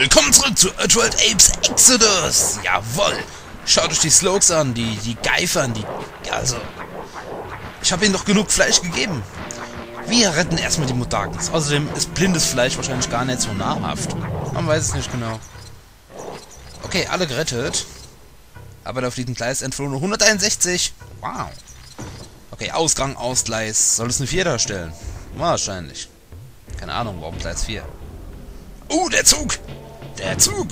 Willkommen zurück zu Earthworld Apes Exodus! Jawoll! Schaut euch die Slokes an, die, die Geifern, die... Also... Ich habe ihnen doch genug Fleisch gegeben. Wir retten erstmal die Mutagens. Außerdem ist blindes Fleisch wahrscheinlich gar nicht so nahrhaft. Man weiß es nicht genau. Okay, alle gerettet. Aber auf diesem Gleis entflohen nur 161. Wow. Okay, Ausgang aus Gleis. Soll es eine 4 darstellen? Wahrscheinlich. Keine Ahnung, warum Gleis 4. Oh, der Zug! Der Zug!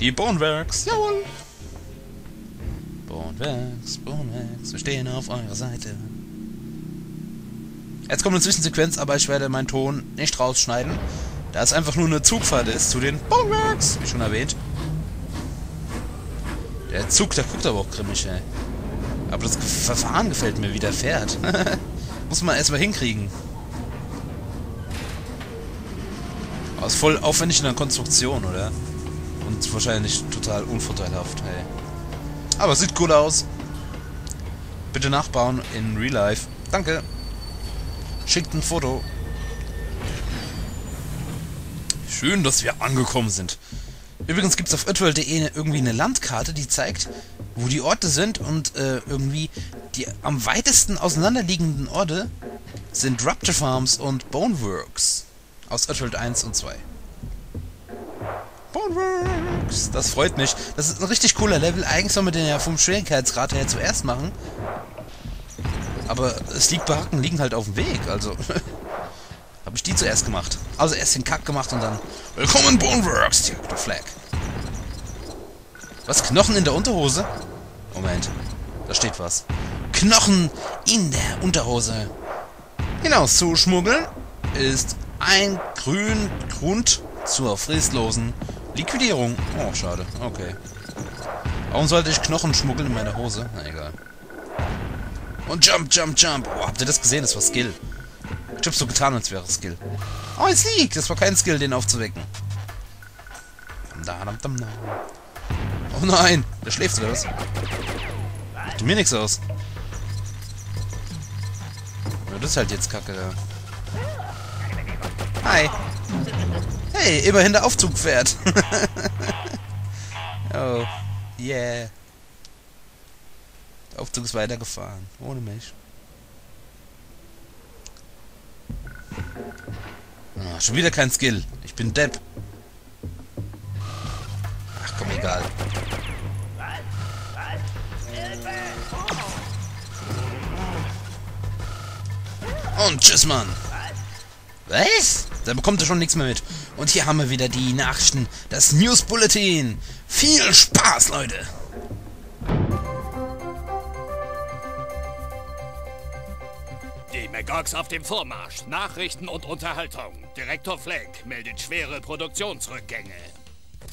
Die Boneworks, jawohl! Boneworks, Boneworks, wir stehen auf eurer Seite. Jetzt kommt eine Zwischensequenz, aber ich werde meinen Ton nicht rausschneiden, da es einfach nur eine Zugfahrt ist zu den Boneworks, wie schon erwähnt. Der Zug, der guckt aber auch grimmig, ey. Aber das Verfahren gefällt mir, wie der fährt. Muss man erstmal hinkriegen. Aber ist voll aufwendig in der Konstruktion, oder? Und wahrscheinlich total unvorteilhaft, hey. Aber sieht cool aus. Bitte nachbauen in Real Life. Danke. Schickt ein Foto. Schön, dass wir angekommen sind. Übrigens gibt es auf irtworld.de irgendwie eine Landkarte, die zeigt, wo die Orte sind und äh, irgendwie die am weitesten auseinanderliegenden Orte sind Raptor Farms und Boneworks aus Irtworld 1 und 2. Boneworks! Das freut mich. Das ist ein richtig cooler Level. Eigentlich soll man den ja vom Schwierigkeitsgrad her zuerst machen. Aber es liegt Baracken liegen halt auf dem Weg, also... Habe ich die zuerst gemacht. Also erst den Kack gemacht und dann... Willkommen Boneworks, der Flag. Was? Knochen in der Unterhose? Moment. Da steht was. Knochen in der Unterhose. Hinaus zu schmuggeln ist ein grün Grund zur fristlosen Liquidierung. Oh, schade. Okay. Warum sollte ich Knochen schmuggeln in meiner Hose? Na egal. Und Jump, Jump, Jump. Oh, habt ihr das gesehen? Das war Skill. Ich hab so getan, als wäre es Skill. Oh, es liegt. Das war kein Skill, den aufzuwecken. Oh nein. Der schläft oder was? Macht mir nichts aus. Ja, das ist halt jetzt kacke. Hi. Hey, immerhin der Aufzug fährt. oh, yeah. Der Aufzug ist weitergefahren. Ohne mich. Oh, schon wieder kein Skill. Ich bin Depp. Ach komm, egal. Und tschüss, Mann. Was? Da bekommt er schon nichts mehr mit. Und hier haben wir wieder die Nachrichten. Das News Bulletin. Viel Spaß, Leute. Die Megogs auf dem Vormarsch. Nachrichten und Unterhaltung. Direktor Flake meldet schwere Produktionsrückgänge.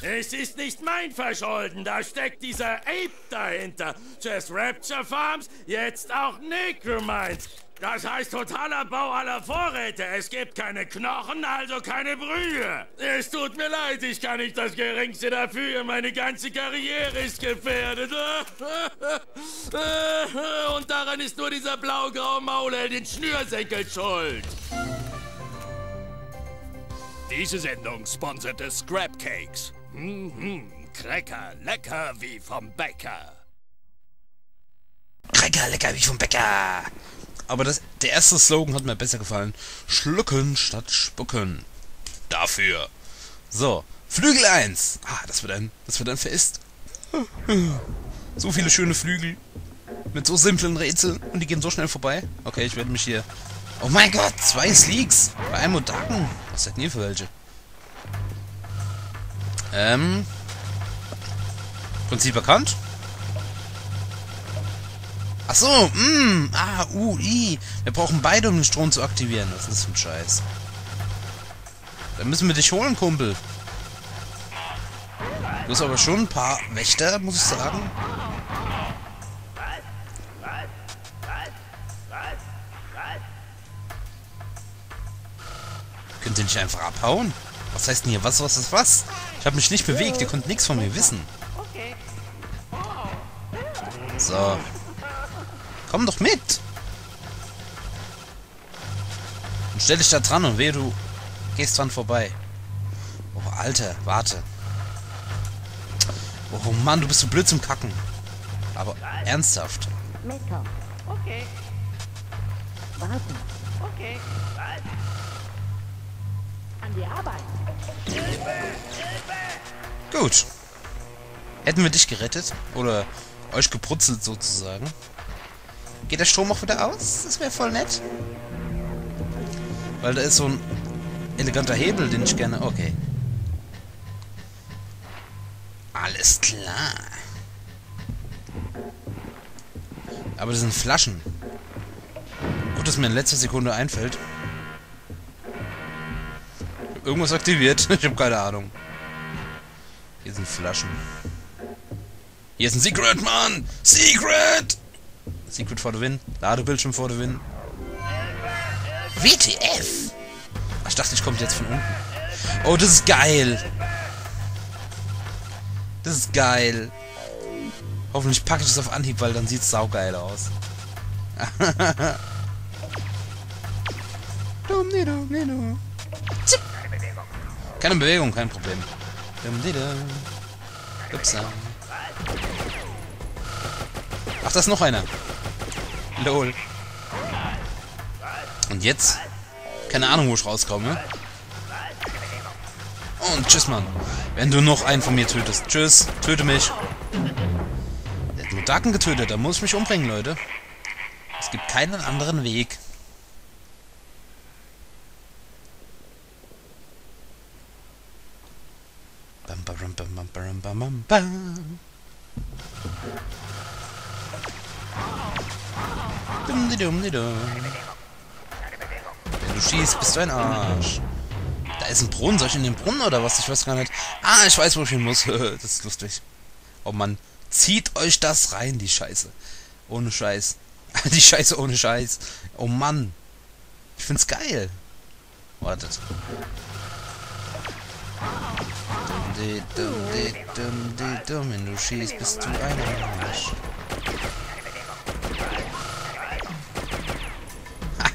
Es ist nicht mein Verschulden, da steckt dieser Ape dahinter. Zuerst Rapture Farms, jetzt auch Necromines. Das heißt totaler Bau aller Vorräte. Es gibt keine Knochen, also keine Brühe. Es tut mir leid, ich kann nicht das Geringste dafür. Meine ganze Karriere ist gefährdet. Und daran ist nur dieser blau-graue Maulheld in Schnürsenkel schuld. Diese Sendung sponserte Scrap Cakes. Mhm, Cracker, lecker wie vom Bäcker. Cracker, lecker wie vom Bäcker. Aber das, der erste Slogan hat mir besser gefallen. Schlucken statt spucken. Dafür. So, Flügel 1. Ah, das wird ein, das wird ein Fest. So viele schöne Flügel. Mit so simplen Rätseln. Und die gehen so schnell vorbei. Okay, ich werde mich hier... Oh mein Gott, zwei Sleeks. Bei einem Odaken. Was seid ihr für welche? Ähm... Prinzip erkannt? Ach so, mm, ah, u, i. Wir brauchen beide, um den Strom zu aktivieren. Was ist das für ein Scheiß? Dann müssen wir dich holen, Kumpel. Du hast aber schon ein paar Wächter, muss ich sagen. Könnt ihr nicht einfach abhauen? Was heißt denn hier was, was ist was? Ich habe mich nicht bewegt, ihr könnt nichts von mir wissen. So. Komm doch mit! Und stell dich da dran und weh, du gehst dran vorbei. Oh, Alter, warte. Oh Mann, du bist so blöd zum Kacken. Aber ernsthaft. Mecker. Okay, Warten. okay. An die Arbeit. Gut. Hätten wir dich gerettet? Oder euch gebrutzelt sozusagen? Geht der Strom auch wieder aus? Das wäre voll nett. Weil da ist so ein eleganter Hebel, den ich gerne... Okay. Alles klar. Aber das sind Flaschen. Gut, dass mir in letzter Sekunde einfällt. Irgendwas aktiviert. Ich habe keine Ahnung. Hier sind Flaschen. Hier ist ein Secret, Mann! Secret! Secret for the win. Ladebildschirm for the win. WTF! Ich dachte, ich komme jetzt von unten. Oh, das ist geil! Das ist geil. Hoffentlich packe ich es auf Anhieb, weil dann sieht es saugeil aus. Keine Bewegung, kein Problem. Upsa. Ach, da ist noch einer. Lol. Und jetzt? Keine Ahnung, wo ich rauskomme. Und tschüss, Mann. Wenn du noch einen von mir tötest. Tschüss. Töte mich. Der hat Mutaken getötet. Da muss ich mich umbringen, Leute. Es gibt keinen anderen Weg. Bam, bam, bam, bam, bam, bam, bam, bam. Dum, di, dum, di, dum. Wenn du schießt, bist du ein Arsch. Da ist ein Brunnen. Soll ich in den Brunnen oder was? Ich weiß gar nicht. Ah, ich weiß, wo ich hin muss. das ist lustig. Oh Mann. Zieht euch das rein, die Scheiße. Ohne Scheiß. Die Scheiße ohne Scheiß. Oh Mann. Ich find's geil. Wartet. Dum, di, dum, di, dum, di, dum. Wenn du schießt, bist du ein Arsch.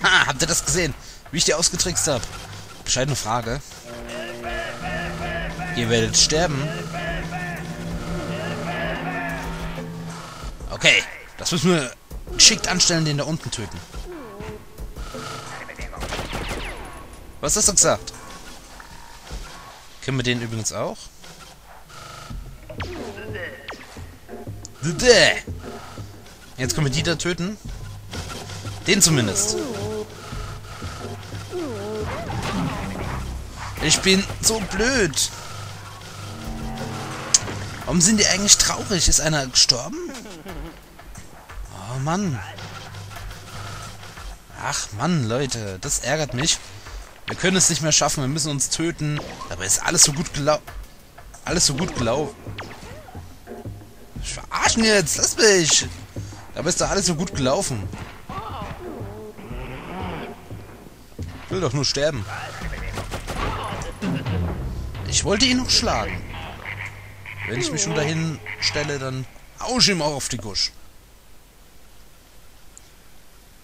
Habt ihr das gesehen? Wie ich die ausgetrickst habe? Bescheidene Frage. Ihr werdet sterben. Okay, das müssen wir geschickt anstellen, den da unten töten. Was hast du gesagt? Können wir den übrigens auch? Jetzt können wir die da töten. Den zumindest. Ich bin so blöd. Warum sind die eigentlich traurig? Ist einer gestorben? Oh Mann. Ach Mann, Leute, das ärgert mich. Wir können es nicht mehr schaffen, wir müssen uns töten. Dabei ist alles so gut gelaufen. Alles so gut gelaufen. Verarschen jetzt, lass mich. Dabei ist da alles so gut gelaufen. Ich will doch nur sterben. Ich wollte ihn noch schlagen. Wenn ich mich schon dahin stelle, dann hau ich ihm auch auf die Gusch.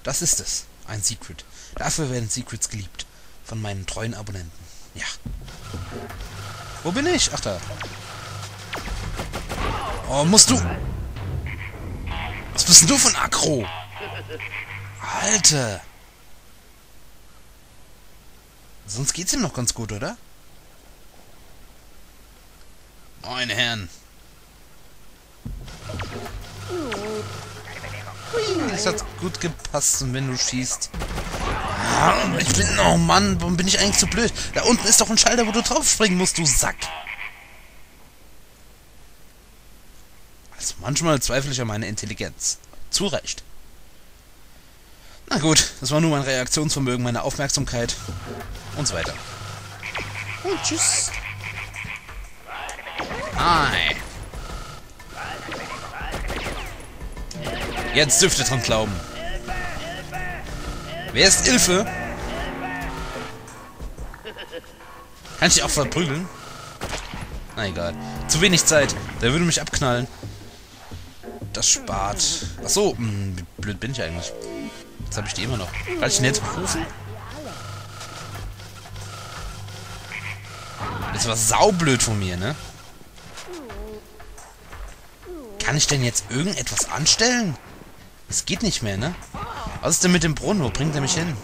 Das ist es. Ein Secret. Dafür werden Secrets geliebt. Von meinen treuen Abonnenten. Ja. Wo bin ich? Ach da. Oh, musst du... Was bist denn du von Akro? Alter. Sonst geht's ihm noch ganz gut, oder? Meine Herren. Hui, das hat gut gepasst, und wenn du schießt. Ah, Ich bin... Oh Mann, warum bin ich eigentlich so blöd? Da unten ist doch ein Schalter, wo du drauf springen musst, du Sack. Also manchmal zweifle ich an meine Intelligenz. Zu Recht. Na gut, das war nur mein Reaktionsvermögen, meine Aufmerksamkeit und so weiter. Und tschüss. Hi. Jetzt dürft ihr dran glauben. Wer ist Ilfe? Kann ich dich auch verprügeln? Na egal. Zu wenig Zeit. Der würde mich abknallen. Das spart. Achso, hm, wie blöd bin ich eigentlich? Jetzt habe ich die immer noch. Kann ich den jetzt rufen? Jetzt Das war saublöd von mir, ne? Kann ich denn jetzt irgendetwas anstellen? Es geht nicht mehr, ne? Was ist denn mit dem Brunnen? Wo bringt er mich hin?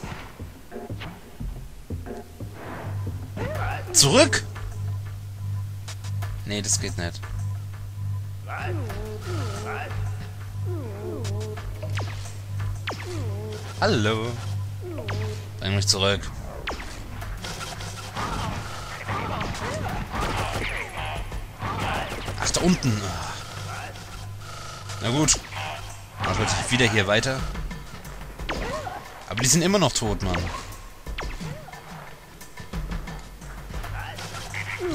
Zurück? Nee, das geht nicht. Hallo. Bring mich zurück. Ach, da unten. Na gut. Machen wir wieder hier weiter. Aber die sind immer noch tot, Mann.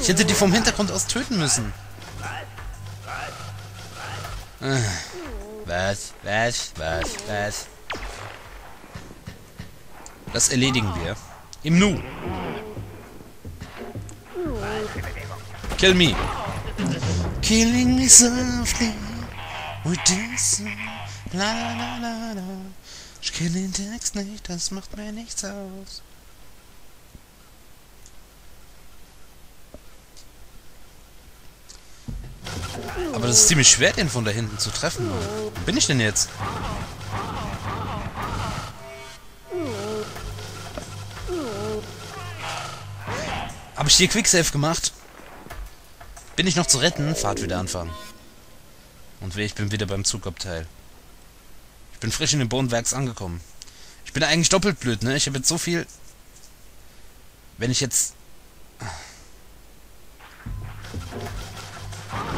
Ich hätte die vom Hintergrund aus töten müssen. Was, was, was, was. Das erledigen wir. Im Nu. Kill me. Killing me softly. This. La la la la la. Ich kenne den Text nicht, das macht mir nichts aus. Aber das ist ziemlich schwer, den von da hinten zu treffen. Wo bin ich denn jetzt? Habe ich hier Quicksave gemacht? Bin ich noch zu retten? Fahrt wieder anfangen. Und weh, ich bin wieder beim Zugabteil. Ich bin frisch in den Bodenwerks angekommen. Ich bin eigentlich doppelt blöd, ne? Ich habe jetzt so viel... Wenn ich jetzt...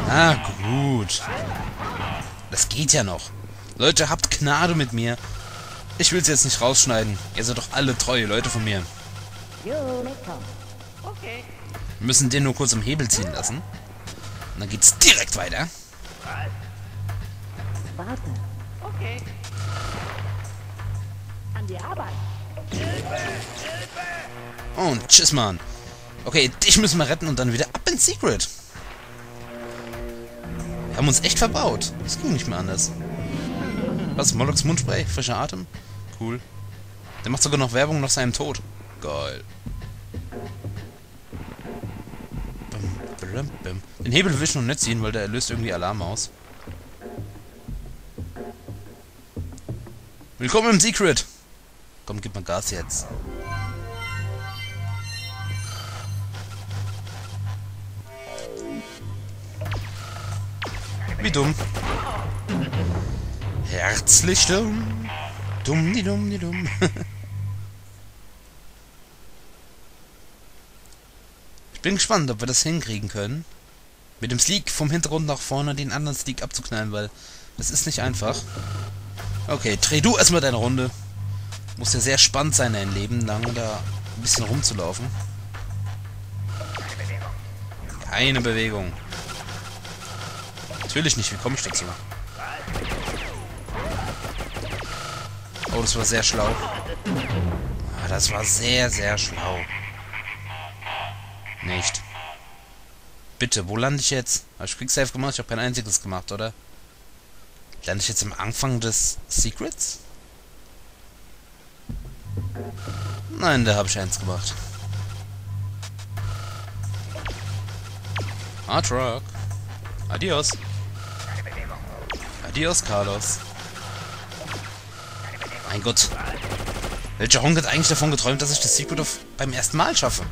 Ah, gut. Das geht ja noch. Leute, habt Gnade mit mir. Ich will es jetzt nicht rausschneiden. Ihr seid doch alle treue Leute von mir. Wir müssen den nur kurz am Hebel ziehen lassen. Und dann geht's direkt weiter. Warten. Okay. An die Arbeit. Und tschüss, Mann. Okay, dich müssen wir retten und dann wieder ab ins Secret. Wir haben uns echt verbaut. Das ging nicht mehr anders. Was? Molochs Mundspray? Frischer Atem? Cool. Der macht sogar noch Werbung nach seinem Tod. Geil. Den Hebel will ich noch nicht ziehen, weil der löst irgendwie Alarm aus. Willkommen im Secret! Komm, gib mal Gas jetzt. Wie dumm. Herzlich dumm. Dumm, die dumm, die dumm. ich bin gespannt, ob wir das hinkriegen können. Mit dem Sleek vom Hintergrund nach vorne den anderen Sleek abzuknallen, weil das ist nicht einfach. Okay, dreh du erstmal deine Runde. Muss ja sehr spannend sein, dein Leben lang da ein bisschen rumzulaufen. Keine Bewegung. Natürlich nicht, wie komme ich dazu? Oh, das war sehr schlau. Ah, das war sehr, sehr schlau. Nicht. Bitte, wo lande ich jetzt? Habe ich Quicksave gemacht? Ich habe kein einziges gemacht, oder? Lande ich jetzt am Anfang des Secrets? Nein, da habe ich eins gemacht. Hard Rock. Adios. Adios, Carlos. Mein Gott. Welcher Honk hat eigentlich davon geträumt, dass ich das Secret beim ersten Mal schaffe?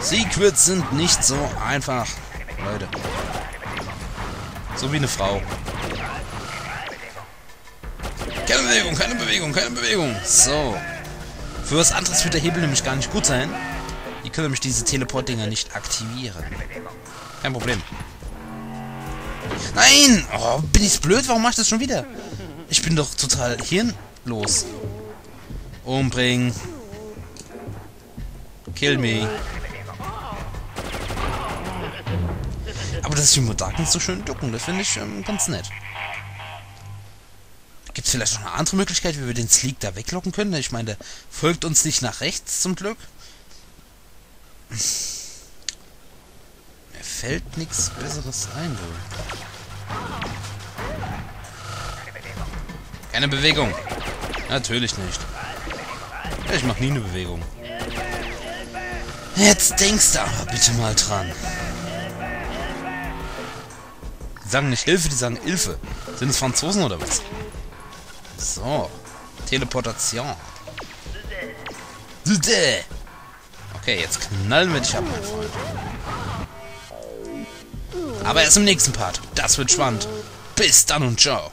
Secrets sind nicht so einfach, Leute. So wie eine Frau. Keine Bewegung, keine Bewegung, keine Bewegung. So. Für was anderes wird der Hebel nämlich gar nicht gut sein. Die können nämlich diese Teleport-Dinger nicht aktivieren. Kein Problem. Nein! Oh, bin ich blöd? Warum mach ich das schon wieder? Ich bin doch total hirnlos. Umbringen. Kill me. Aber dass die Modaken so schön ducken, das finde ich ähm, ganz nett. Gibt es vielleicht noch eine andere Möglichkeit, wie wir den Sleek da weglocken können? Ich meine, der folgt uns nicht nach rechts, zum Glück. Mir fällt nichts Besseres ein, wohl. Keine Bewegung. Natürlich nicht. Ich mache nie eine Bewegung. Jetzt denkst du aber bitte mal dran. Die sagen nicht Hilfe, die sagen Hilfe. Sind es Franzosen oder was? So. Teleportation. Okay, jetzt knallen wir dich ab, mein Freund. Aber erst im nächsten Part. Das wird spannend. Bis dann und ciao.